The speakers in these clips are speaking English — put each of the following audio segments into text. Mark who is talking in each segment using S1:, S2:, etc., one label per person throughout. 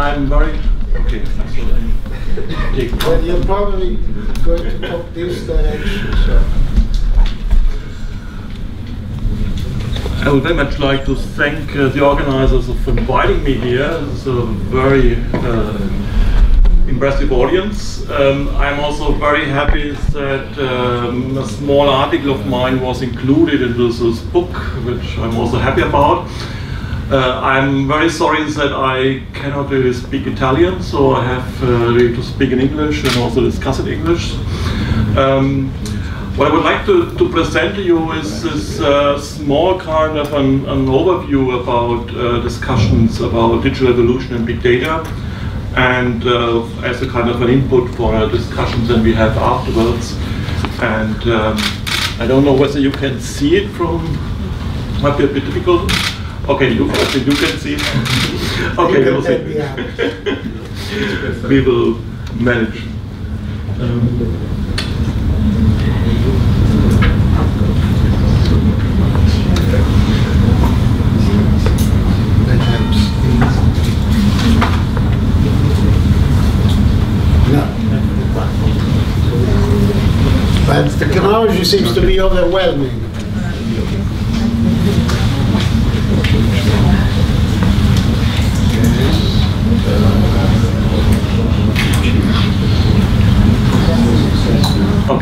S1: I'm very okay.
S2: Well, you're probably going to talk this direction, so.
S1: I would very much like to thank uh, the organizers for inviting me here. It's a very uh, impressive audience. Um, I'm also very happy that um, a small article of mine was included in this, this book, which I'm also happy about. Uh, I'm very sorry that I cannot really speak Italian, so I have uh, really to speak in English and also discuss in English. Um, what I would like to, to present to you is this uh, small kind of an, an overview about uh, discussions about digital evolution and big data and uh, as a kind of an input for uh, discussions that we have afterwards. And um, I don't know whether you can see it from, might be a bit difficult. Okay, you, you can see okay, we will see. we will manage. Um,
S2: But technology seems to be overwhelming.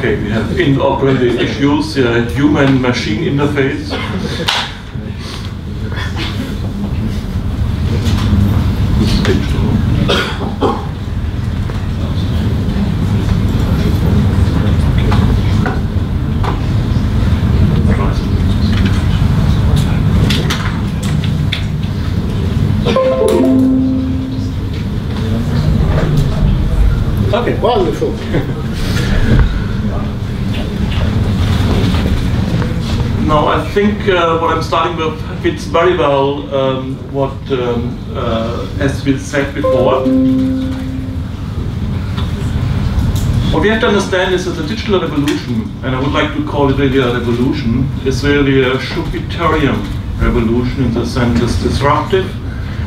S1: Okay, we have interoperability issues, uh, human-machine interface. Okay.
S2: Wonderful.
S1: Now, I think uh, what I'm starting with fits very well um, what um, uh, has been said before. What we have to understand is that the digital revolution, and I would like to call it really a revolution, is really a Schumpeterian revolution in the sense it's disruptive,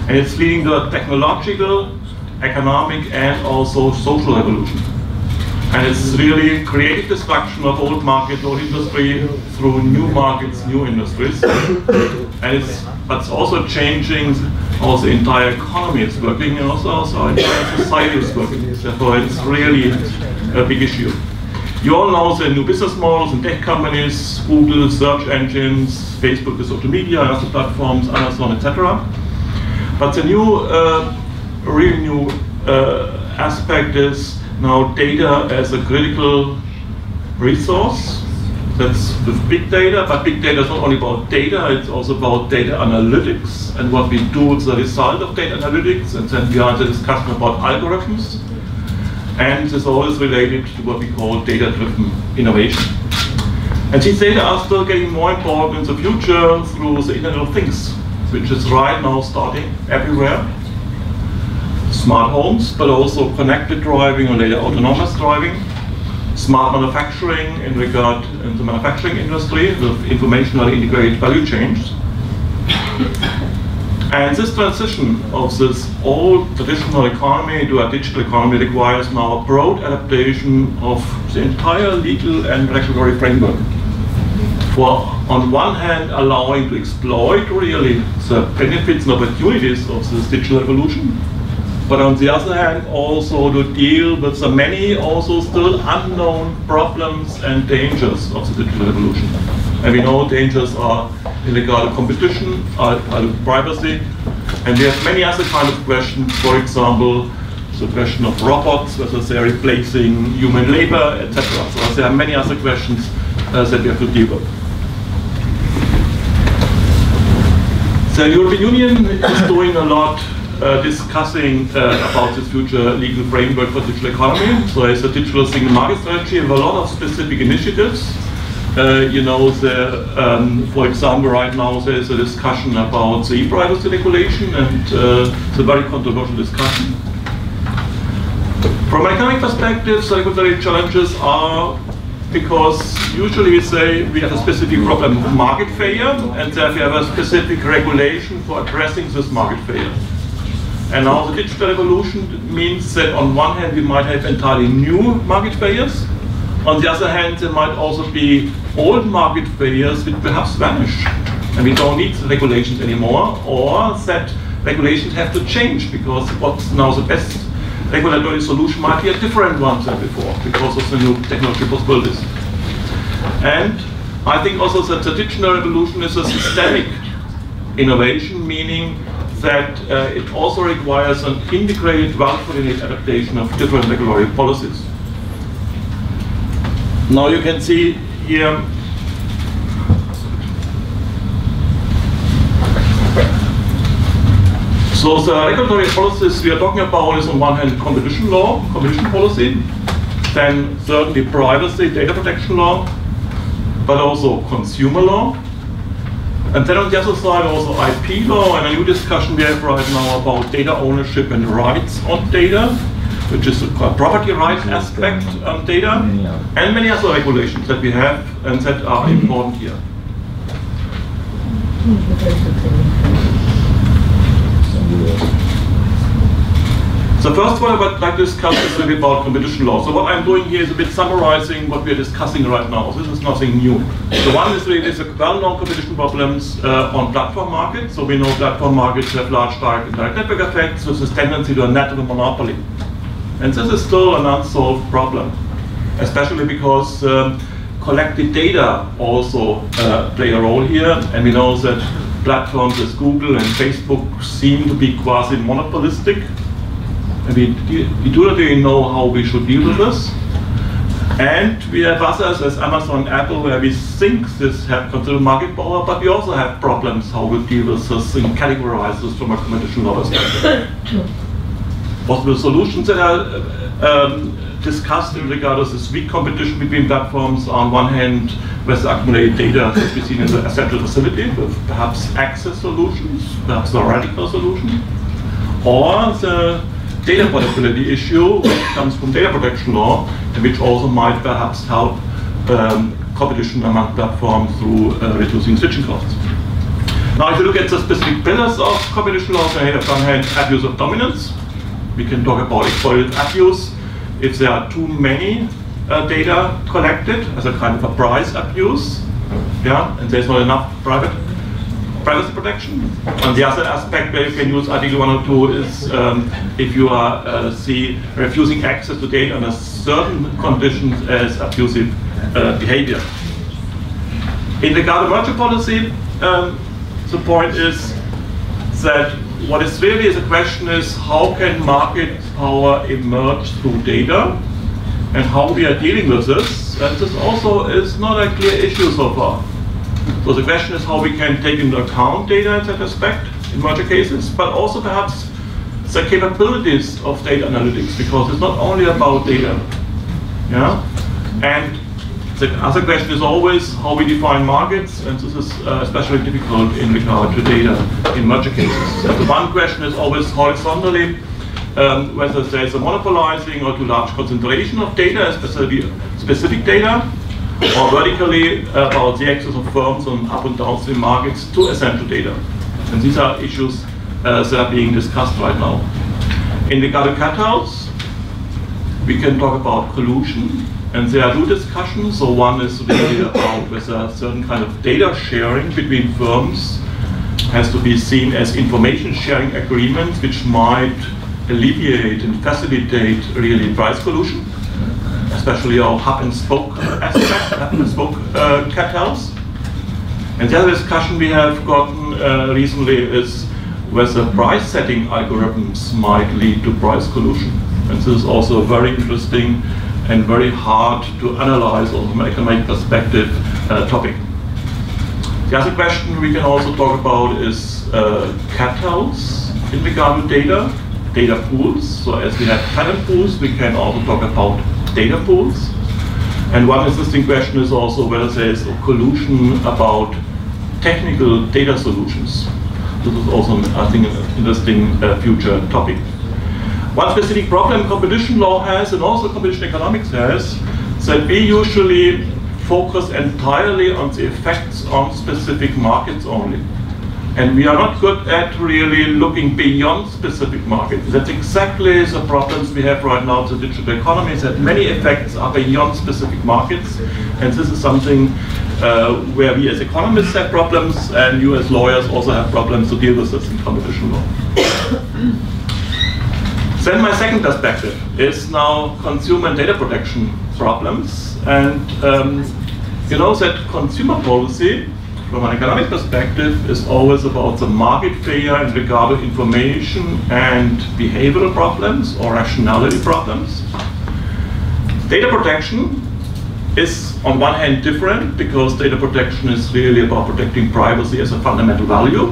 S1: and it's leading to a technological, economic, and also social revolution. And it's really creative destruction of old market, old industry through new markets, new industries. and it's, but it's also changing how the entire economy is working and also, also our entire society is working. Therefore, it's really a big issue. You all know the new business models and tech companies, Google, search engines, Facebook, the social media, other platforms, Amazon, etc. But the new, uh, new uh, aspect is now data as a critical resource. That's with big data, but big data is not only about data, it's also about data analytics and what we do as a result of data analytics. And then we are the discussion about algorithms. And it's always related to what we call data-driven innovation. And these data are still getting more important in the future through the Internet of Things, which is right now starting everywhere smart homes, but also connected driving or later autonomous driving, smart manufacturing in regard in the manufacturing industry with informationally integrated value chains. And this transition of this old traditional economy to a digital economy requires now a broad adaptation of the entire legal and regulatory framework. For, on one hand, allowing to exploit really the benefits and opportunities of this digital evolution, but on the other hand, also to deal with the many also still unknown problems and dangers of the digital revolution. And we know dangers are illegal competition, are, are privacy, and we have many other kind of questions, for example, the question of robots, whether they're replacing human labor, etc. So there are many other questions uh, that we have to deal with. The European Union is doing a lot uh, discussing uh, about this future legal framework for digital economy. So it's a digital single market strategy with a lot of specific initiatives. Uh, you know, the, um, for example, right now there's a discussion about the e-privacy regulation and uh, it's a very controversial discussion. From an economic perspective, the regulatory challenges are because usually we say we have a specific problem of market failure and therefore we have a specific regulation for addressing this market failure. And now the digital revolution means that on one hand we might have entirely new market players, on the other hand there might also be old market players which perhaps vanish and we don't need regulations anymore or that regulations have to change because what's now the best regulatory solution might be a different one than before because of the new technology possibilities. And I think also that the digital revolution is a systemic innovation, meaning that uh, it also requires an integrated, well-coordinated adaptation of different regulatory policies. Now you can see here So the regulatory policies we are talking about is on one hand competition law, competition policy, then certainly privacy, data protection law, but also consumer law. And then on the other side also IP law and a new discussion we have right now about data ownership and rights on data, which is a property right aspect on data, and many other regulations that we have and that are mm-hmm. important here. Mm-hmm. So first one I would like to discuss is a bit about competition law. So what I'm doing here is a bit summarizing what we're discussing right now. This is nothing new. So one is really the well-known competition problems uh, on platform markets. So we know platform markets have large direct and indirect network effects with this tendency to a network monopoly. And this is still an unsolved problem, especially because um, collected data also uh, play a role here. And we know that platforms as Google and Facebook seem to be quasi-monopolistic. We, we do not really know how we should deal with this. And we have others as Amazon Apple where we think this have considerable market power, but we also have problems how we deal with this and categorize this from a competition law perspective. Possible solutions that are um, discussed in regard to this weak competition between platforms on one hand with accumulated data that we see in the essential facility with perhaps access solutions, perhaps a radical solution, or the data portability issue which comes from data protection law and which also might perhaps help um, competition among platforms through uh, reducing switching costs. Now if you look at the specific pillars of competition law, on the one hand abuse of dominance, we can talk about exploitative abuse if there are too many uh, data collected as a kind of a price abuse, yeah, and there's not enough private privacy protection. And the other aspect where you can use Article 102 is um, if you are uh, see refusing access to data under certain conditions as abusive uh, behavior. In regard to merger policy, um, the point is that what is really is a question is how can market power emerge through data and how we are dealing with this. And this also is not a clear issue so far. So the question is how we can take into account data in that aspect in merger cases, but also perhaps the capabilities of data analytics, because it's not only about data. Yeah? And the other question is always how we define markets, and this is uh, especially difficult in regard to data in merger cases. And the one question is always horizontally, um, whether there's a monopolizing or too large concentration of data, especially specific data, or vertically about the access of firms on up and downstream markets to essential data. And these are issues uh, that are being discussed right now. In the to cutouts, we can talk about collusion, and there are two discussions. So one is really about whether certain kind of data sharing between firms has to be seen as information sharing agreements which might alleviate and facilitate really price collusion especially our hub and spoke aspect, hub and spoke uh, cartels. And the other discussion we have gotten uh, recently is whether price setting algorithms might lead to price collusion. And this is also a very interesting and very hard to analyze from an economic perspective uh, topic. The other question we can also talk about is uh, cartels in regard to data, data pools. So as we have patent pools, we can also talk about data pools. And one interesting question is also whether there is a collusion about technical data solutions. This is also, I think, an interesting uh, future topic. One specific problem competition law has, and also competition economics has, that we usually focus entirely on the effects on specific markets only. And we are not good at really looking beyond specific markets. That's exactly the problems we have right now in the digital economy, is that many effects are beyond specific markets. And this is something uh, where we as economists have problems and you as lawyers also have problems to deal with this in competition law. then my second perspective is now consumer and data protection problems. And um, you know that consumer policy from an economic perspective is always about the market failure in regard to information and behavioral problems or rationality problems. Data protection is on one hand different because data protection is really about protecting privacy as a fundamental value,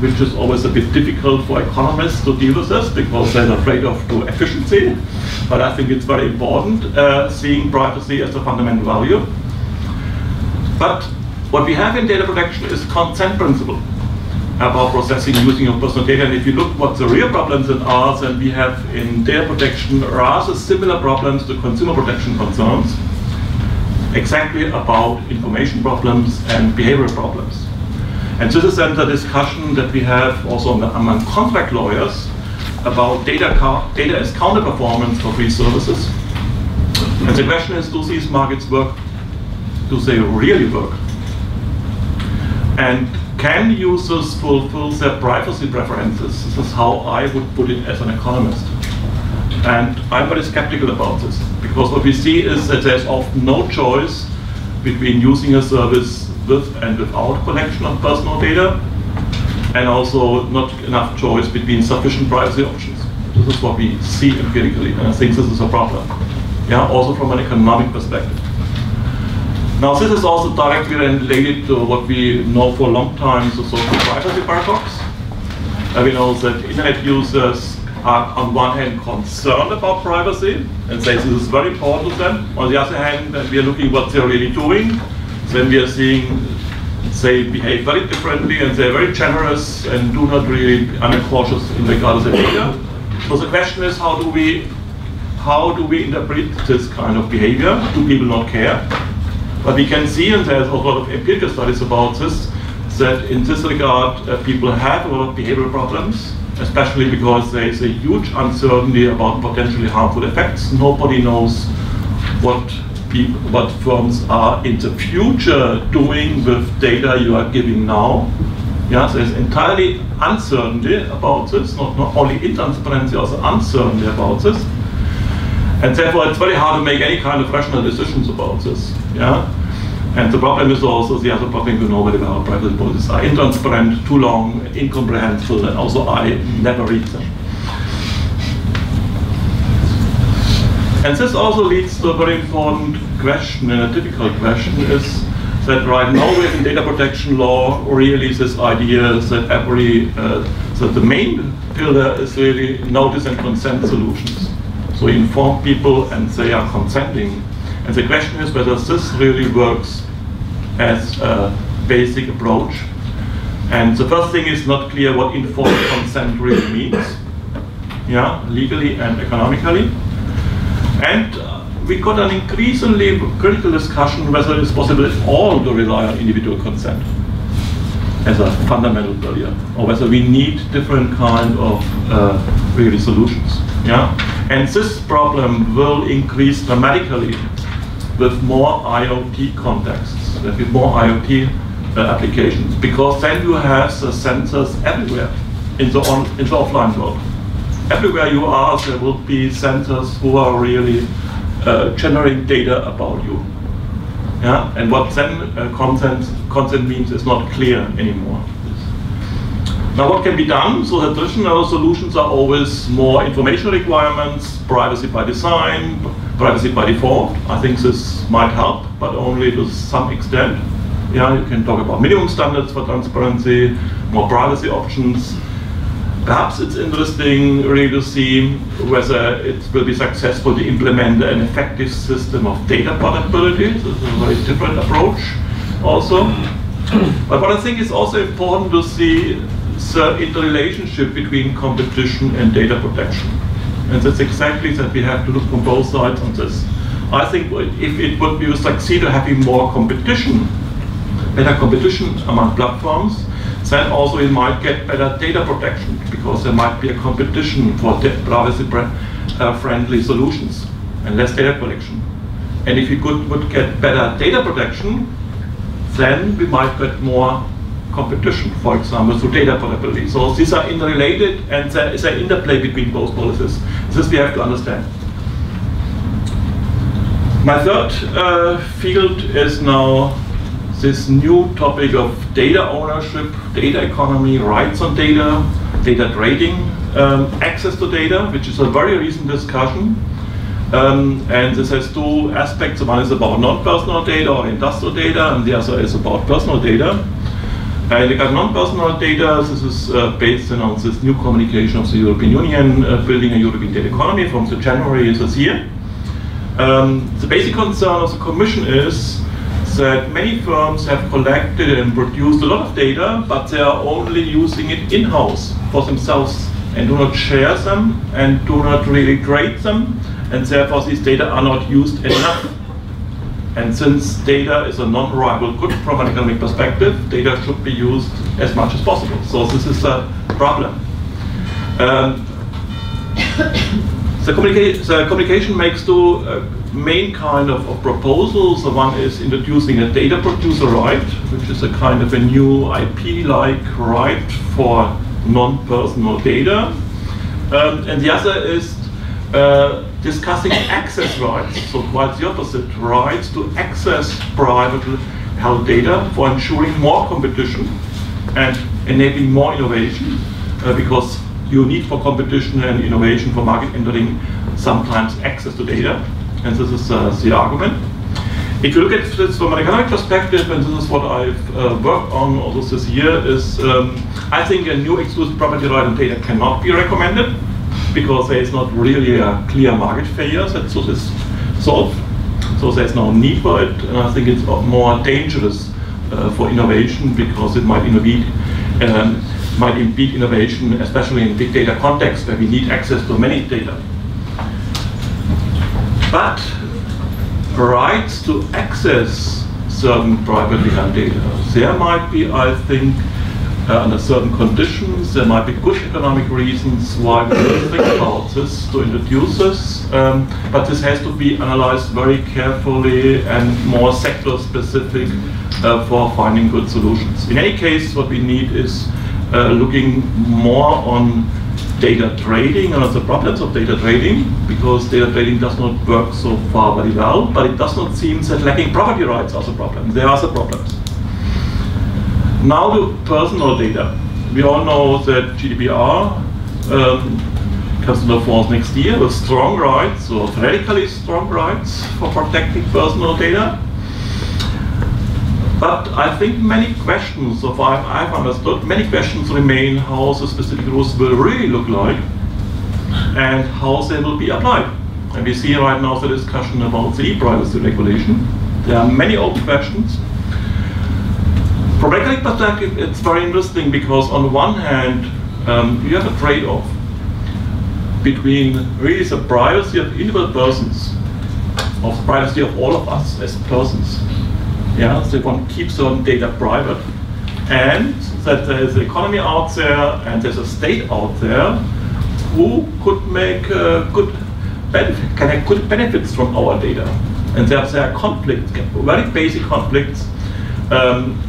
S1: which is always a bit difficult for economists to deal with this because they're afraid of too efficiency. But I think it's very important uh, seeing privacy as a fundamental value. But what we have in data protection is consent principle about processing using of personal data. And if you look what the real problems in are, then we have in data protection rather similar problems to consumer protection concerns, exactly about information problems and behavioral problems. And this is then the discussion that we have also among contract lawyers about data, data as counter performance for free services. And the question is, do these markets work? Do they really work? And can users fulfill their privacy preferences? This is how I would put it as an economist. And I'm very skeptical about this, because what we see is that there's often no choice between using a service with and without collection of personal data, and also not enough choice between sufficient privacy options. This is what we see empirically, and I think this is a problem. Yeah, also from an economic perspective. Now this is also directly related to what we know for a long time, the social privacy paradox. Uh, we know that internet users are on one hand concerned about privacy and say this is very important to them. On the other hand, we are looking what they're really doing. Then we are seeing they behave very differently and they're very generous and do not really uncautious in regard to the data. So the question is how do we how do we interpret this kind of behavior? Do people not care? But we can see, and there's a lot of empirical studies about this, that in this regard, uh, people have a lot of behavioral problems, especially because there is a huge uncertainty about potentially harmful effects. Nobody knows what people, what firms are in the future doing with data you are giving now. Yeah, there's entirely uncertainty about this, not, not only intransparency, also uncertainty about this. And therefore, it's very hard to make any kind of rational decisions about this. Yeah? And the problem is also the other problem we know very well, privacy policies are intransparent, too long, incomprehensible, and also I never read them. And this also leads to a very important question, and a difficult question is that right now we have in data protection law really this idea that every, uh, that the main pillar is really notice and consent solutions. So inform people and they are consenting. And the question is whether this really works as a basic approach. And the first thing is not clear what informed consent really means, yeah, legally and economically. And uh, we got an increasingly critical discussion whether it's possible at all to rely on individual consent as a fundamental barrier, or whether we need different kind of uh, really solutions. Yeah? And this problem will increase dramatically with more IoT contexts, with more IoT uh, applications, because then you have the sensors everywhere in the, on, in the offline world. Everywhere you are, there will be sensors who are really uh, generating data about you. Yeah? And what then uh, consent, consent means is not clear anymore. Now what can be done? So the traditional solutions are always more information requirements, privacy by design, privacy by default. I think this might help, but only to some extent. Yeah, you can talk about minimum standards for transparency, more privacy options. Perhaps it's interesting really to see whether it will be successful to implement an effective system of data portability. This is a very different approach also. But what I think is also important to see the interrelationship between competition and data protection. And that's exactly that we have to look from both sides on this. I think if it would be succeed to having more competition, better competition among platforms, then also we might get better data protection because there might be a competition for privacy-friendly uh, solutions and less data collection. And if we could, would get better data protection, then we might get more competition, for example, through data portability. So these are interrelated and there is an interplay between both policies. This we have to understand. My third uh, field is now this new topic of data ownership, data economy, rights on data, data trading, um, access to data, which is a very recent discussion. Um, and this has two aspects. One is about non-personal data or industrial data, and the other is about personal data. And got non-personal data, this is uh, based on this new communication of the European Union, uh, building a European data economy from the January this year. Um, the basic concern of the Commission is that many firms have collected and produced a lot of data, but they are only using it in-house for themselves and do not share them and do not really trade them, and therefore these data are not used enough and since data is a non-rival good from an economic perspective, data should be used as much as possible. So this is a problem. Um, the, communica the, communication makes two uh, main kind of, of, proposals. The one is introducing a data producer right, which is a kind of a new IP-like right for non-personal data. Um, and the other is uh, discussing access rights, so quite the opposite, rights to access privately held data for ensuring more competition and enabling more innovation, uh, because you need for competition and innovation for market entering sometimes access to data, and this is uh, the argument. If you look at this from an economic perspective, and this is what I've uh, worked on also this year, is um, I think a new exclusive property right on data cannot be recommended because there is not really a clear market failure that so is solved. So there's no need for it, and I think it's more dangerous uh, for innovation because it might innovate, um, might impede innovation, especially in big data context where we need access to many data. But rights to access certain privately held data, there might be, I think, uh, under certain conditions. There might be good economic reasons why we think about this, to introduce this, um, but this has to be analyzed very carefully and more sector specific uh, for finding good solutions. In any case, what we need is uh, looking more on data trading and the problems of data trading, because data trading does not work so far very well, but it does not seem that lacking property rights are the problem. There are the problems. Now to personal data. We all know that GDPR um, comes into force next year with strong rights, or radically strong rights for protecting personal data. But I think many questions, so far I've understood, many questions remain how the specific rules will really look like and how they will be applied. And we see right now the discussion about the e-privacy regulation. There are many open questions. From economic perspective, it's very interesting because on the one hand, um, you have a trade-off between really the privacy of individual persons, of the privacy of all of us as persons. Yeah, so one keeps certain data private, and that there's an economy out there and there's a state out there who could make uh, good benefit, can have good benefits from our data. And there are conflicts, very basic conflicts um,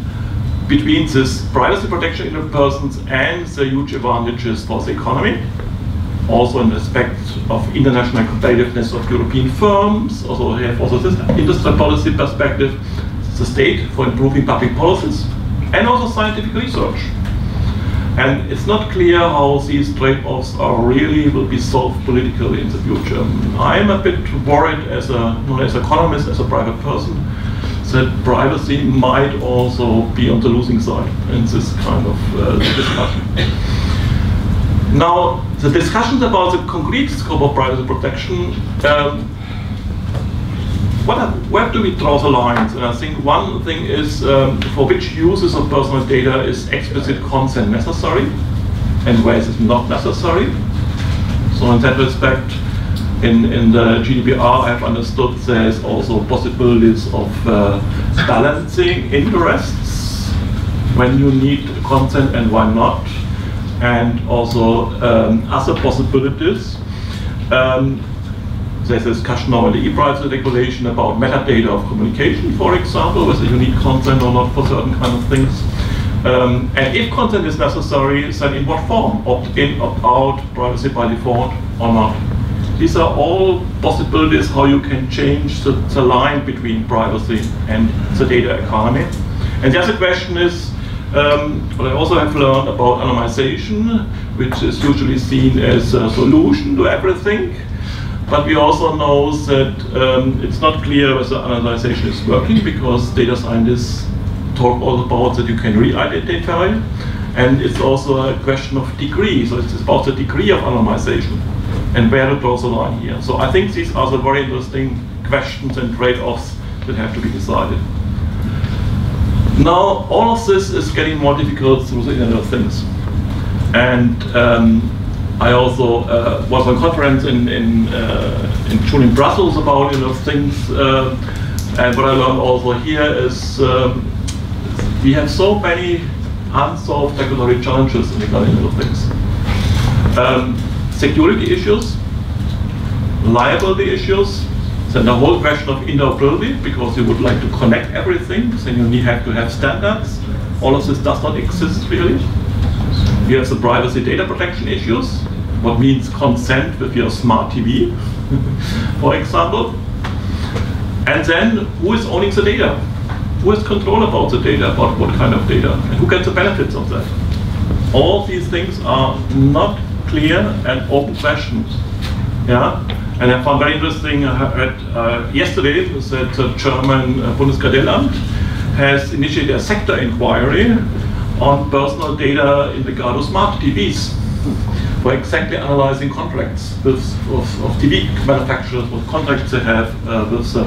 S1: between this privacy protection of persons and the huge advantages for the economy. Also in respect of international competitiveness of European firms, also have also this industrial policy perspective, the state for improving public policies, and also scientific research. And it's not clear how these trade-offs are really will be solved politically in the future. I'm a bit worried as a, not as an economist, as a private person, that privacy might also be on the losing side in this kind of uh, discussion. Now, the discussions about the concrete scope of privacy protection, um, where do we draw the lines? And I think one thing is um, for which uses of personal data is explicit consent necessary, and where is it not necessary. So in that respect, in, in the GDPR, I've understood there's also possibilities of uh, balancing interests when you need consent and why not, and also um, other possibilities. Um, there's a discussion now in the e-privacy regulation about metadata of communication, for example, whether you need consent or not for certain kind of things. Um, and if consent is necessary, then in what form? Opt-in, opt-out, privacy by default or not? These are all possibilities how you can change the, the line between privacy and the data economy. And the other question is, um, what I also have learned about anonymization, which is usually seen as a solution to everything. But we also know that um, it's not clear whether anonymization is working because data scientists talk all about that you can re-identify. And it's also a question of degree. So it's about the degree of anonymization and where to draw the line here. So I think these are the very interesting questions and trade-offs that have to be decided. Now, all of this is getting more difficult through the Internet of Things. And um, I also uh, was on a conference in, in, uh, in June in Brussels about Internet of Things. Uh, and what I learned also here is um, we have so many unsolved regulatory challenges in the Internet of Things. Um, security issues, liability issues, then the whole question of interoperability, because you would like to connect everything, then you need have to have standards. All of this does not exist really. You have the privacy data protection issues, what means consent with your smart TV, for example. And then who is owning the data? Who has control about the data, about what kind of data, and who gets the benefits of that? All these things are not clear and open questions. Yeah, and I found very interesting. I heard uh, yesterday that the German uh, Bundeskartellamt has initiated a sector inquiry on personal data in regard to smart TVs. For exactly analyzing contracts with, of, of TV manufacturers, what contracts they have uh, with, the,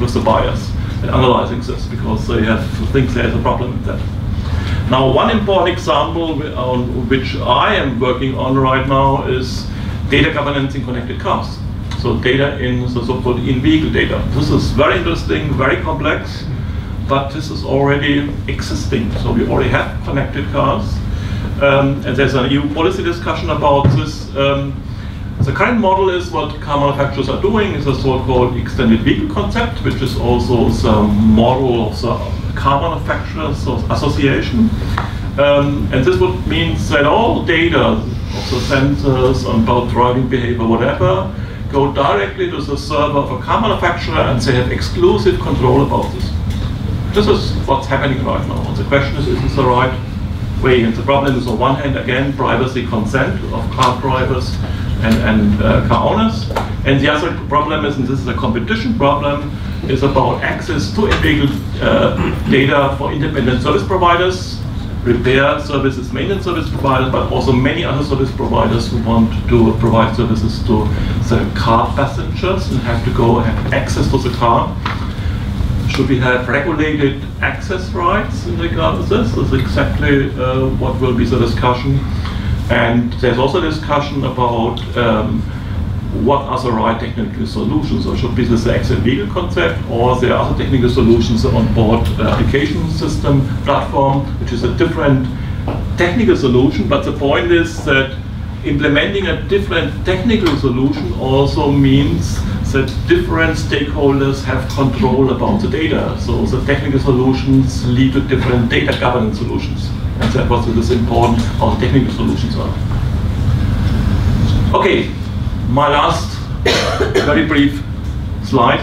S1: with the buyers, and analyzing this because they have think there's a problem with that. Now, one important example which I am working on right now is data governance in connected cars. So data in the so-called in-vehicle data. This is very interesting, very complex, but this is already existing. So we already have connected cars. Um, and there's an EU policy discussion about this. Um, the current model is what car manufacturers are doing is a so-called extended vehicle concept, which is also the model of the car manufacturers association. Um, and this would mean that all data of the sensors about driving behavior, whatever, go directly to the server of a car manufacturer and they have exclusive control about this. This is what's happening right now. And the question is, is this the right way? And the problem is, on one hand, again, privacy consent of car drivers and, and uh, car owners. And the other problem is, and this is a competition problem, is about access to illegal uh, data for independent service providers, repair services, maintenance service providers, but also many other service providers who want to provide services to the car passengers and have to go have access to the car. Should we have regulated access rights in regard to this? This is exactly uh, what will be the discussion. And there's also discussion about um, what are the right technical solutions, or should be the actual legal concept, or there are other technical solutions on board application system platform, which is a different technical solution, but the point is that implementing a different technical solution also means that different stakeholders have control about the data. So the technical solutions lead to different data governance solutions. And that's what is important, how technical solutions are. Okay, my last very brief slide.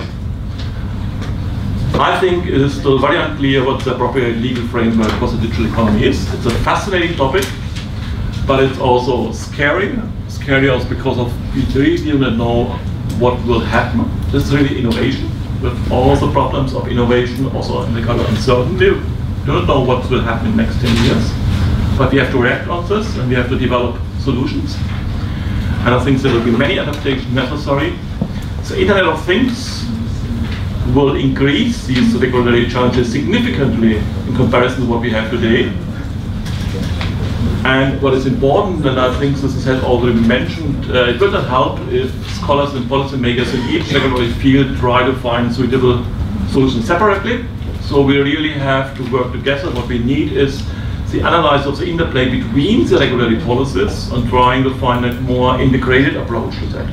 S1: I think it is still very unclear what the appropriate legal framework for the digital economy is. It's a fascinating topic, but it's also scary. Scary also because of we really do not know what will happen. This is really innovation with all the problems of innovation, also in the kind of uncertainty. Don't know what will happen in the next 10 years, but we have to react on this and we have to develop solutions. And I think there will be many adaptations necessary. The Internet of Things will increase these regulatory challenges significantly in comparison to what we have today. And what is important, and I think this has already mentioned, uh, it will not help if scholars and policymakers in each regulatory field try to find suitable solutions separately. So we really have to work together. What we need is the analysis of the interplay between the regulatory policies and trying to find a more integrated approach to that.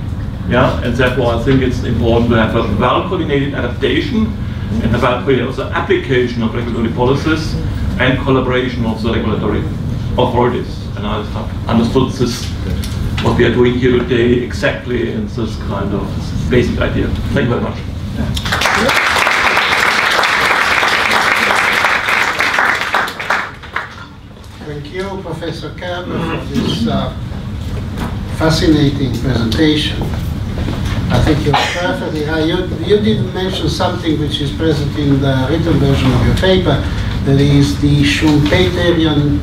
S1: Yeah, and therefore I think it's important to have a well-coordinated adaptation and a well-coordinated application of regulatory policies and collaboration of the regulatory authorities. And I have understood this, what we are doing here today exactly in this kind of basic idea. Thank you very much.
S2: Thank you, Professor Kerber, for this uh, fascinating presentation. I think you're perfectly right. You, you did mention something which is present in the written version of your paper. That is the Schumpeterian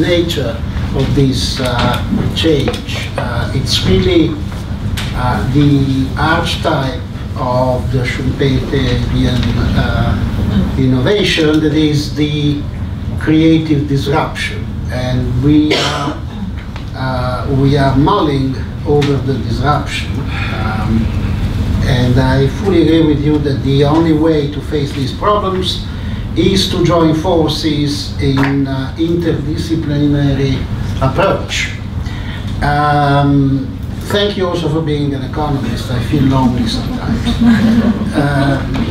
S2: nature of this uh, change. Uh, it's really uh, the archetype of the Schumpeterian uh, innovation that is the creative disruption. And we are, uh, we are mulling over the disruption. Um, and I fully agree with you that the only way to face these problems is to join forces in uh, interdisciplinary approach. Um, thank you also for being an economist. I feel lonely sometimes. Um,